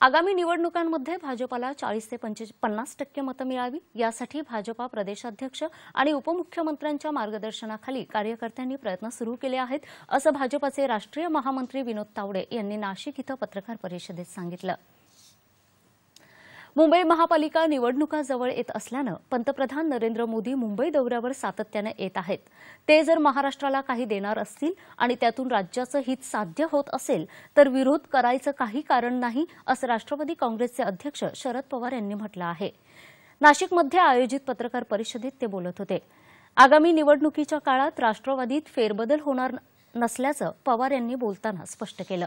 आगामी निवडणुकांमध्ये भाजपाला चाळीस ते पंचे पन्नास टक्के मतं मिळावी यासाठी भाजपा प्रदेशाध्यक्ष आणि उपमुख्यमंत्र्यांच्या मार्गदर्शनाखाली कार्यकर्त्यांनी प्रयत्न सुरू केले आहेत असं भाजपाचे राष्ट्रीय महामंत्री विनोद तावडे यांनी नाशिक इथं पत्रकार परिषदेत सांगितलं. मुंबई महापालिका निवडणुका जवळ येत असल्यानं पंतप्रधान नरेंद्र मोदी मुंबई दौऱ्यावर सातत्यानं येत आहेत. ते जर महाराष्ट्राला काही देणार असतील आणि त्यातून राज्याचं हित साध्य होत असेल तर विरोध करायचं काही कारण नाही असं राष्ट्रवादी काँग्रेसचे अध्यक्ष शरद पवार यांनी म्हटलं आहे. नाशिकमध्ये आयोजित पत्रकार परिषदेत ते बोलत होते. आगामी निवडणुकीच्या काळात राष्ट्रवादीत फेरबदल होणार नसल्याचं पवार यांनी बोलताना स्पष्ट केलं.